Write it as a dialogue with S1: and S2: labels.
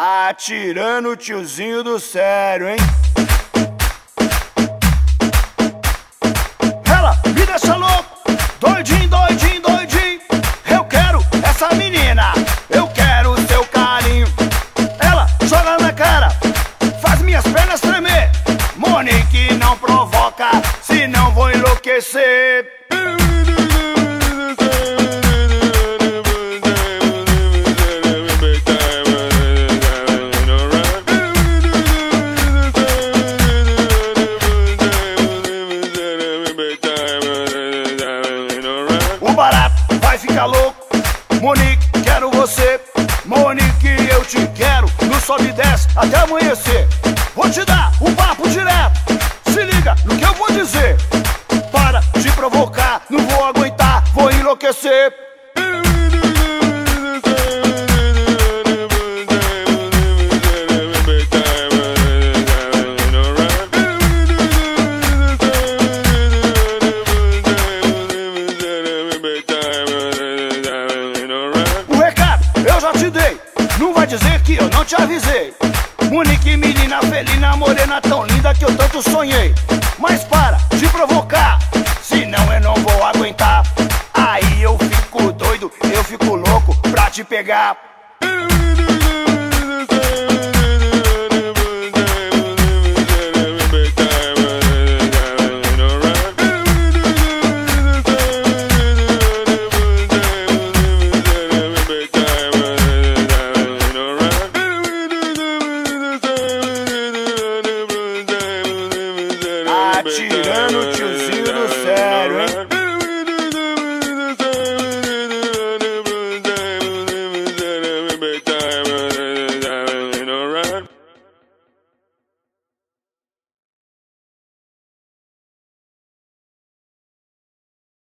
S1: Tá tirando o tiozinho do sério, hein? Ela me deixa louco, doidinho, doidinho, doidinho. Eu quero essa menina, eu quero seu carinho. Ela joga na cara, faz minhas pernas tremer. Monique não provoca, senão vou enlouquecer. Vai ficar louco. Monique, quero você. Monique, eu te quero. No sobe e desce até amanhecer. Vou te dar um papo direto. Se liga no que eu vou dizer. Para de provocar, não vou aguentar, vou enlouquecer. Eu já te dei. Não vai dizer que eu não te avisei. Monique, menina felina, morena tão linda que eu tanto sonhei. Mas para de provocar, senão eu não vou aguentar. Aí eu fico doido, eu fico louco pra te pegar. Tirando o tiozinho do sério, hein?